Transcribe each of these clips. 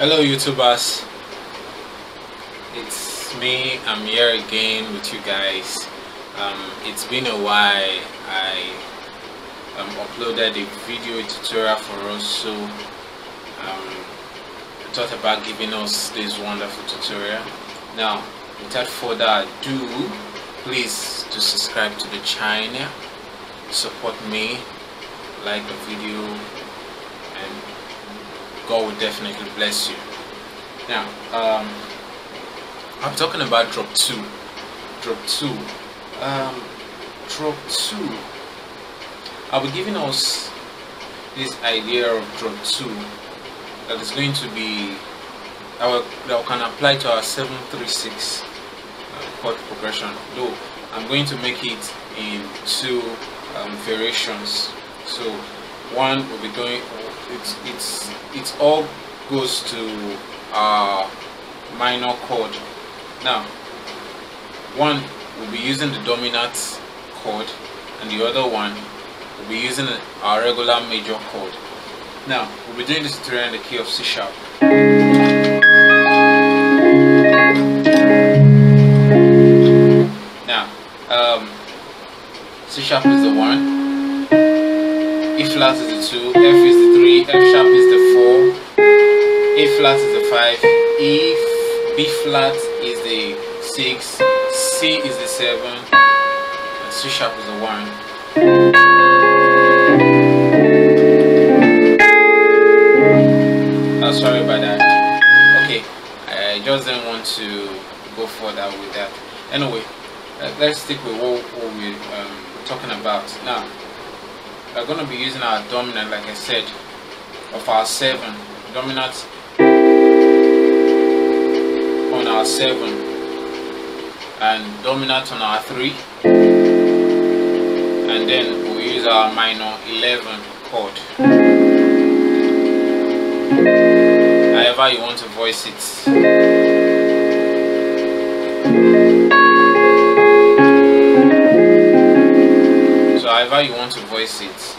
Hello YouTubers, it's me, I'm here again with you guys. Um, it's been a while, I um, uploaded a video tutorial for us so um, I thought about giving us this wonderful tutorial. Now, without further ado, please to subscribe to the channel, support me, like the video and God will definitely bless you. Now, um, I'm talking about drop two. Drop two. Um, drop two. I'll be giving us this idea of drop two that is going to be our that can apply to our 736 uh, chord progression. Though I'm going to make it in two um, variations. So one will be going it's it's it all goes to our minor chord. Now one will be using the dominant chord and the other one will be using our regular major chord. Now we'll be doing this tutorial in the key of C sharp. Now um, C sharp is the one E flat is the 2, F is the 3, F sharp is the 4, A flat is the 5, E, B flat is the 6, C is the 7, and C sharp is the 1. Oh, sorry about that. Okay, I just didn't want to go further with that. Anyway, uh, let's stick with what, what we're um, talking about. Now, we're going to be using our dominant like I said of our 7 dominant. On our 7 and dominant on our 3 and then we'll use our minor 11 chord. However you want to voice it however you want to voice it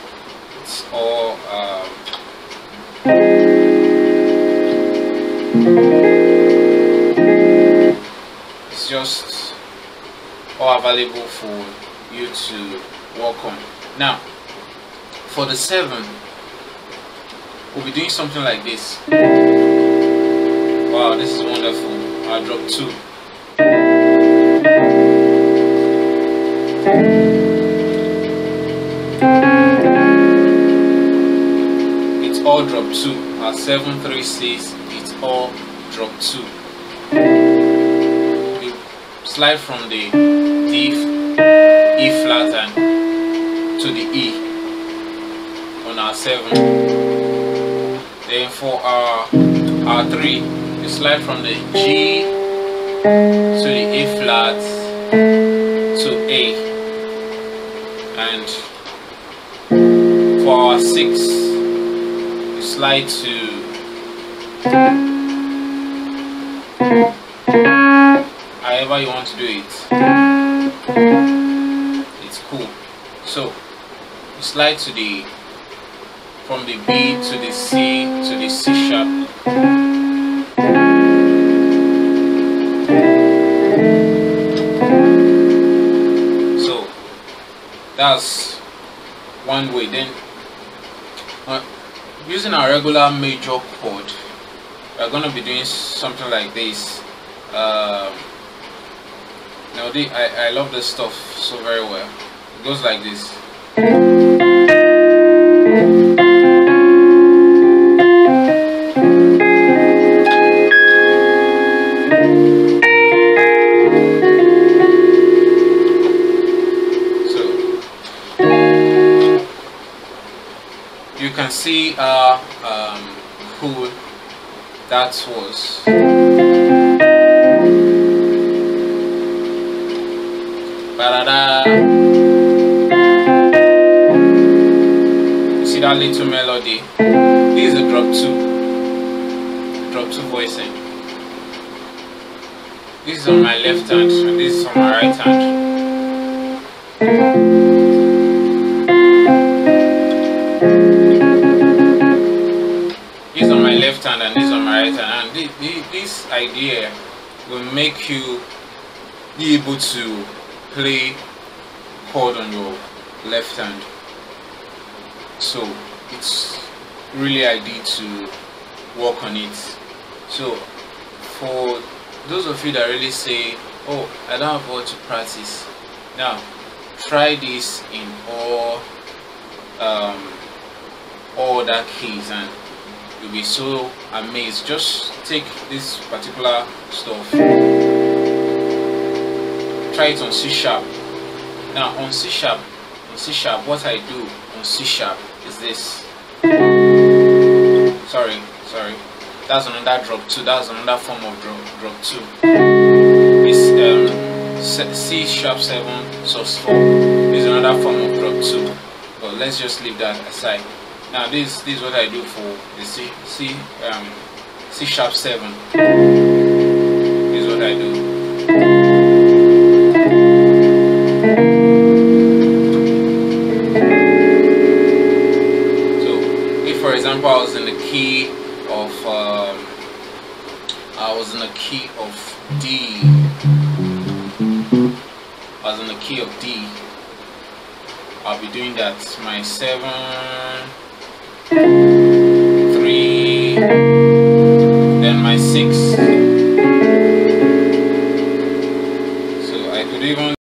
it's all um, it's just all available for you to work on. Now for the seven we'll be doing something like this. Wow this is wonderful. I'll drop two all drop 2 our 736 it's all drop 2 we slide from the D E flat and to the E on our 7 then for our our 3 we slide from the G to the E flat to A. And for our 6 slide to however you want to do it. It's cool. So you slide to the from the B to the C to the C sharp. So that's one way. Then uh, using our regular major chord we're going to be doing something like this. Um, now the, I, I love this stuff so very well. It goes like this see uh, um, who that was. Ba-da-da. See that little melody? This is a drop two. Drop two voicing. This is on my left hand and this is on my right hand. Left hand and this on my right hand. And this, idea will make you be able to play chord on your left hand. So it's really ideal to work on it. So for those of you that really say oh I don't have what to practice now try this in all um, all that keys and you'll be so amazed. Just take this particular stuff. Try it on C sharp now on C sharp on C sharp what I do on C sharp is this. Sorry sorry. That's another drop two. That's another form of drop drop two. It's um C sharp 7 sus 4 is another form of drop 2 but let's just leave that aside now this, this is what I do for the C, C, um, C sharp 7. This is what I do. So if for example I was in the key of, um, I was in the key of D. I was in the key of D. I'll be doing that. My 7 three, then my six. So I could even